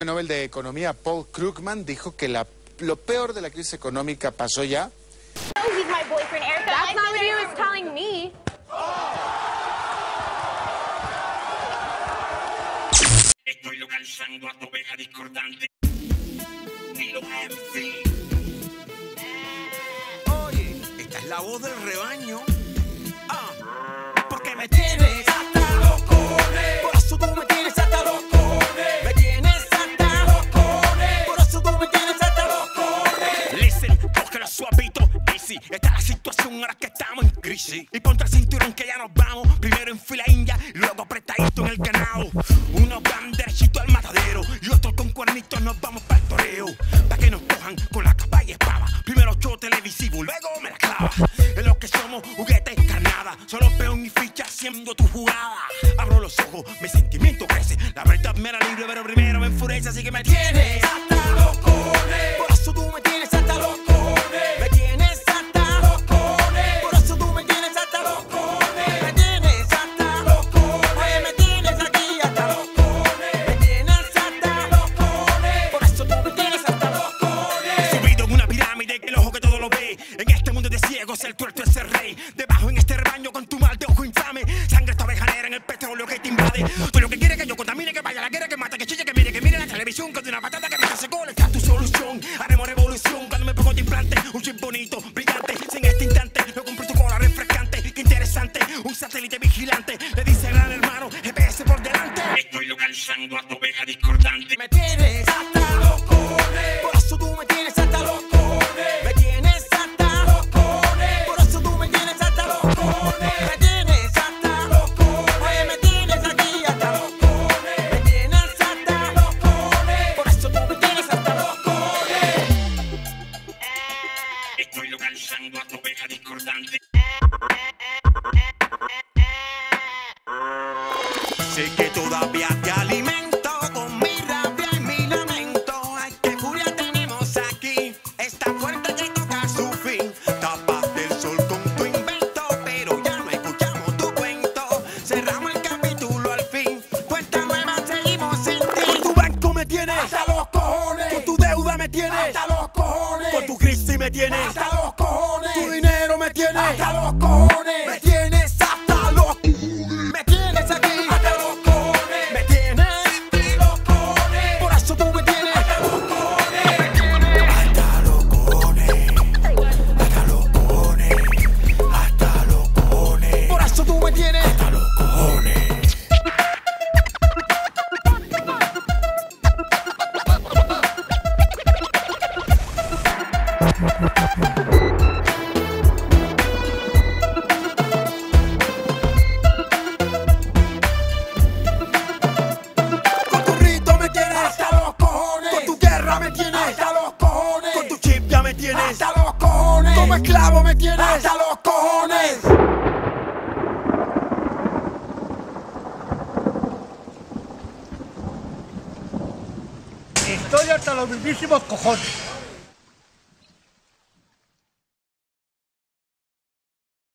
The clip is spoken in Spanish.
El Nobel de Economía Paul Krugman dijo que la- lo peor de la crisis económica pasó ya. He's my boyfriend, Erica. That's not what he was telling me. Estoy localizando a tu oveja discordante. Oye, esta es la voz del rebaño. Y ponte el cinturón que ya nos vamos. Primero en fila india, y luego apretadito en el ganado. Unos van derechito al matadero y otros con cuernitos nos vamos para el toreo. Pa' que nos cojan con la capa y espada. Primero show televisivo, luego me la clava. En lo que somos juguetes carnada. Solo peón y ficha haciendo tu jugada. Abro los ojos, mi sentimiento crece. La verdad me la libre, pero primero me enfurece, así que me tienes hasta los. Por eso tú me el tuerto es el rey. Debajo en este rebaño con tu mal de ojo infame. Sangre esta abejanera en el petróleo que te invade. Tú lo que quieres que yo contamine, que vaya a la guerra, que mate, que chille, que mire, que mire la televisión, que de una patata que me hace gol. Esta es tu solución. Haremos revolución cuando me pongo de implante. Un chip bonito, brillante, sin este instante. Luego un protocolo refrescante, qué interesante. Un satélite vigilante. Le dice gran hermano, GPS por delante. Estoy localizando a tu oveja discordante. Me tienes hasta los. Estoy localizando a tu oveja discordante. Sé que todavía te alimento con mi rabia y mi lamento. Ay, qué furia tenemos aquí. Está fuerte me hasta me tienes hasta los cojones. Con tu chip ya me tienes hasta los cojones. Como esclavo me tienes hasta los cojones. Estoy hasta los mismísimos cojones.